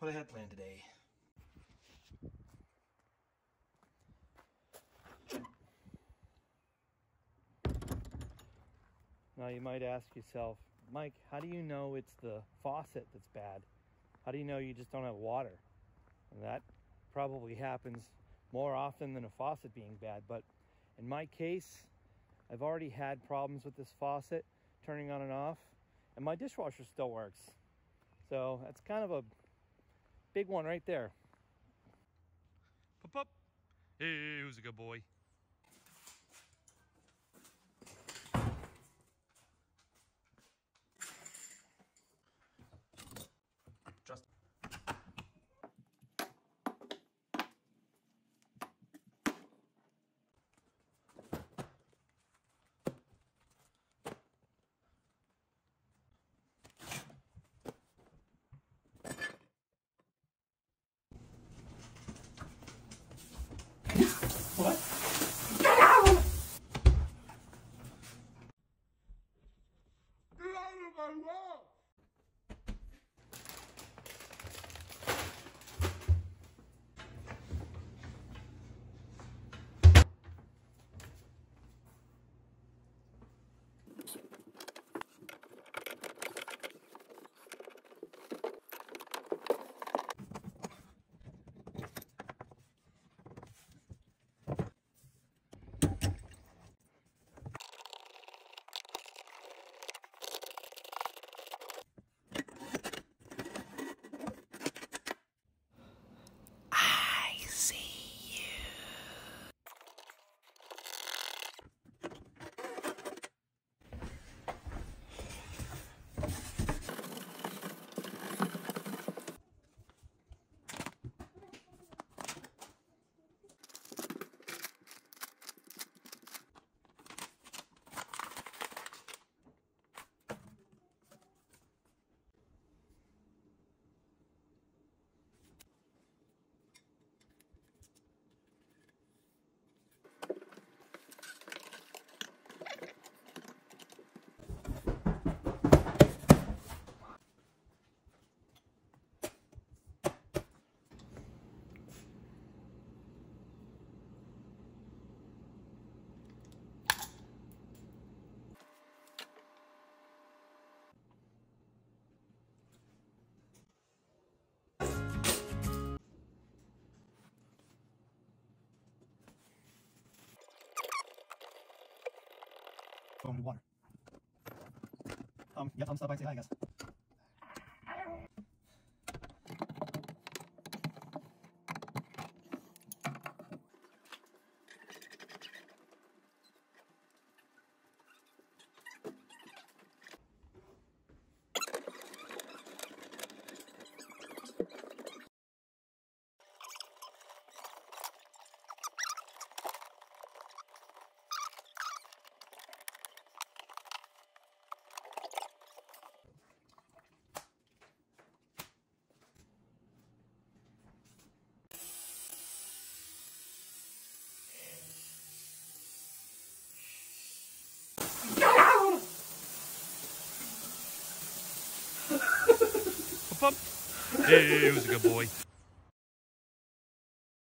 what I had planned today. Now you might ask yourself, Mike, how do you know it's the faucet that's bad? How do you know you just don't have water? And that probably happens more often than a faucet being bad. But in my case, I've already had problems with this faucet turning on and off, and my dishwasher still works. So that's kind of a big one right there. Pop up. Hey, who's a good boy? To water. Um, yeah, I'm stop by say hi, guys. Pop up. Hey, who's a good boy?